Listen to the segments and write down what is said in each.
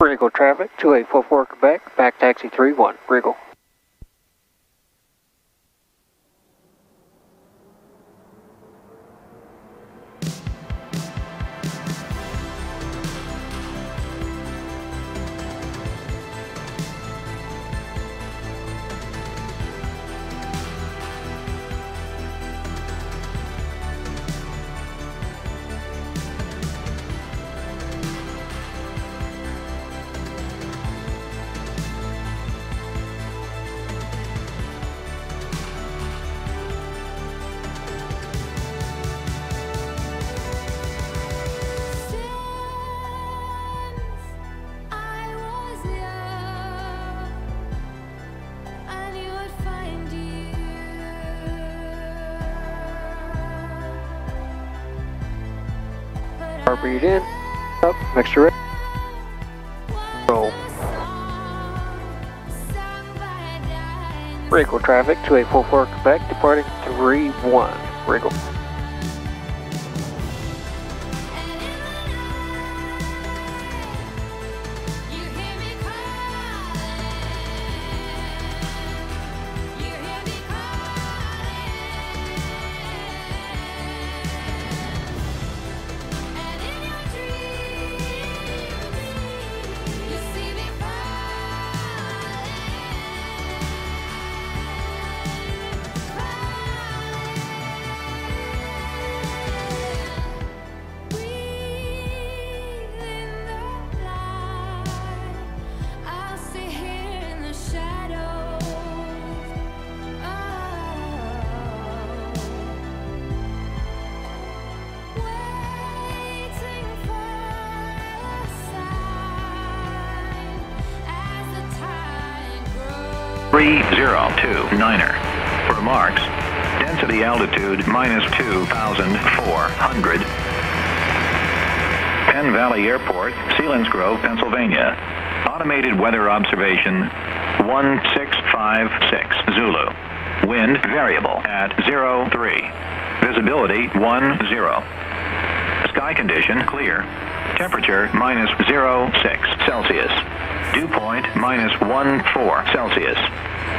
Reigle traffic, 2844 Quebec, back taxi 31, Reigle. breathe in, up, next to. Roll. Reigle traffic, 2844 Quebec, departing 3-1. Reigle. Three zero two niner. For marks, density altitude minus 2,400. Penn Valley Airport, Selinsgrove, Pennsylvania. Automated weather observation 1656 Zulu. Wind variable at 03. Visibility 10. Sky condition clear. Temperature minus 06 Celsius. Dew point minus 14 Celsius.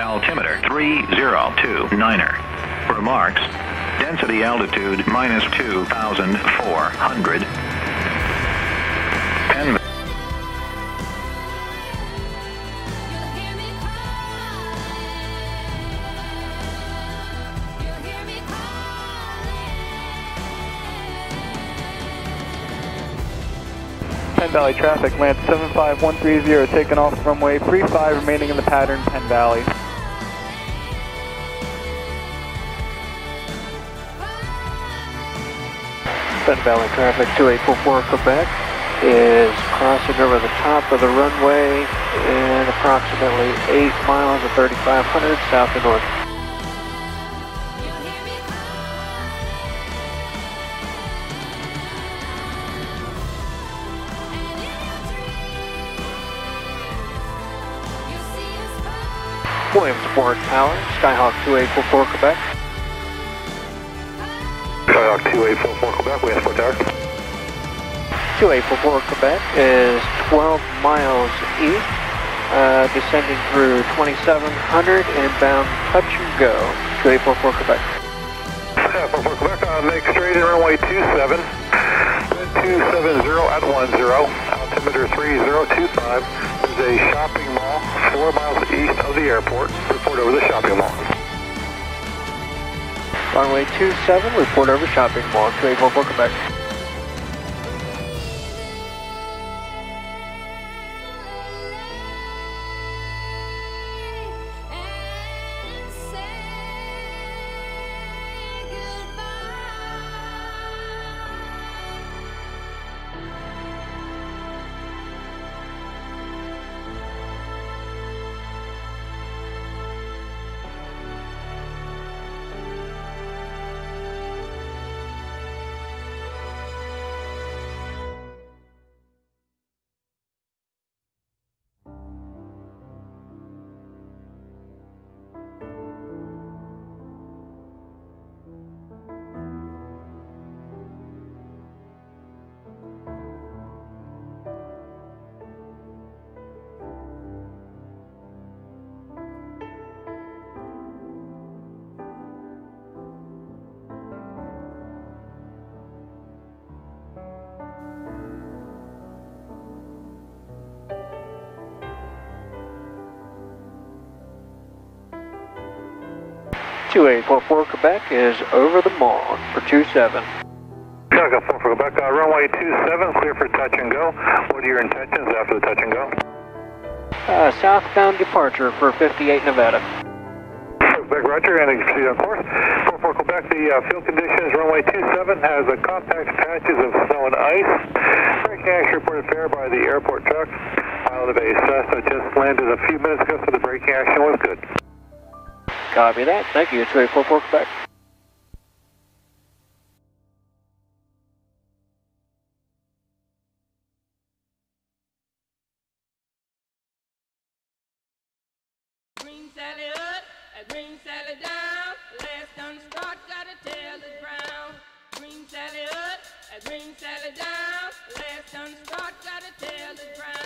Altimeter 3029er. Remarks. Density altitude minus 2,400. Penn Penn Valley traffic, land 75130, taking off runway 35, remaining in the pattern, Penn Valley. Valley traffic, 2844 Quebec, is crossing over the top of the runway in approximately 8 miles of 3500 south to north. Williamsport Tower, Skyhawk 2844 Quebec. Skyhawk 2844 Quebec, Williamsport Tower. 2844 Quebec is 12 miles east, uh, descending through 2700, inbound touch and go. 2844 Quebec. 44 Quebec, uh, make straight in runway 27, wind 270 at 10, altimeter 3025. There's a shopping mall 4 miles east of the airport. Report over the shopping mall. Runway 27, report over shopping mall, 2844 Quebec. 4-4 Quebec is over the mark for 27. Shotgun 4 for Quebec, uh, runway 27, clear for touch and go. What are your intentions after the touch and go? Uh, southbound departure for 58 Nevada. Quebec, roger, and proceed on course. 4-4 Quebec, the uh, field conditions, runway 27 has a compact patches of snow and ice. Braking action reported fair by the airport truck. Pilot of a Cessna just landed a few minutes ago, so the braking action was good. Copy that. Thank you. It's Quebec. Green Sally up, a green Sally down. Last done start, gotta tell the brown. Green Sally up, green Sally down. Last gotta brown.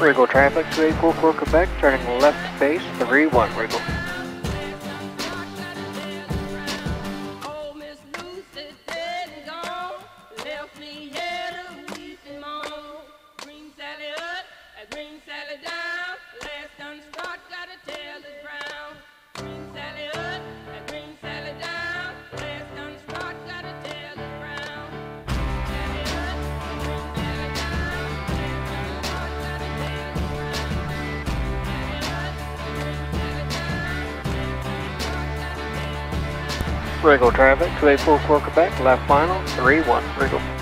Reigle traffic to 844 Quebec, turning left base 31 Reigle. Reigle traffic, two eight four Quebec, left final, 31 Reigle.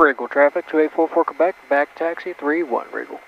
Reigle traffic, 2844 Quebec, back taxi 31 Reigle.